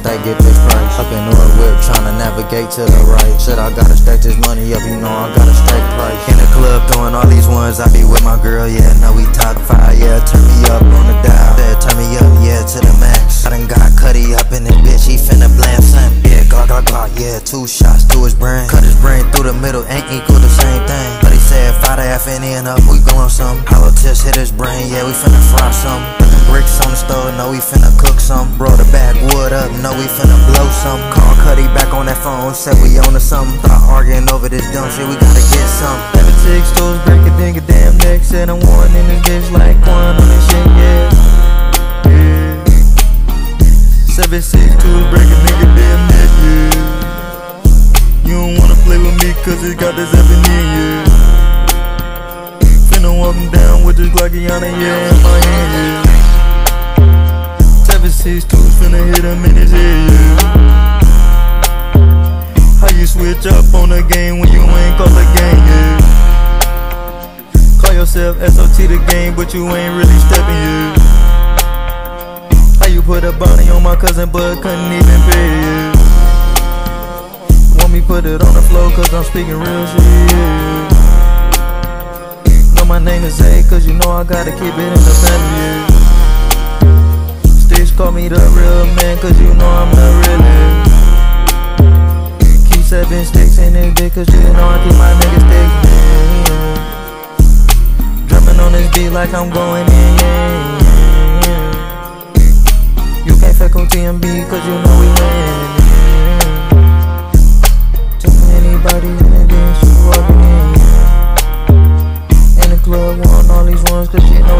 gate to navigate to the right. Shit, I gotta stack this money up, you know I gotta stack price. In the club, throwing all these ones, I be with my girl, yeah. Now we top five, yeah. Turn me up on the dial, yeah. Turn me up, yeah, to the max. I done got Cuddy up in this bitch, he finna blast slam. Yeah, glock, glock, glock, yeah. Two shots to his brain. Cut his brain through the middle, ain't equal the same thing. But he said, in and up, we blowin' some. Hollow tips hit his brain, yeah, we finna fry some. Bricks on the stove, know we finna cook some. Bro, the backwood up, know we finna blow some. Call Cuddy back on that phone, said we on to something. Thought arguing over this dumb shit, we gotta get some. Seven six toes, break a ding a damn neck. Said I'm one in this bitch like one on this shit, yeah. yeah. Seven six toes, break a nigga damn neck, yeah. You don't wanna play with me cause it got this seven in, yeah. Finna walk him down with this Glockiana, yeah, in my hand, yeah. Hit him. How you switch up on the game when you ain't call the game, yeah? Call yourself SOT the game, but you ain't really stepping, yeah. How you put a bounty on my cousin, but couldn't even pay, yeah? Want me put it on the floor, cause I'm speaking real shit. Know my name is A, cause you know I gotta keep it in the family, Call me the real man, cause you know I'm the realest. Keep seven sticks in this dick, cause you know I keep my niggas thick. Drumming on this beat like I'm going in, yeah, yeah. You can't fuck on TMB, cause you know we win. club, want all these ones, cause you know.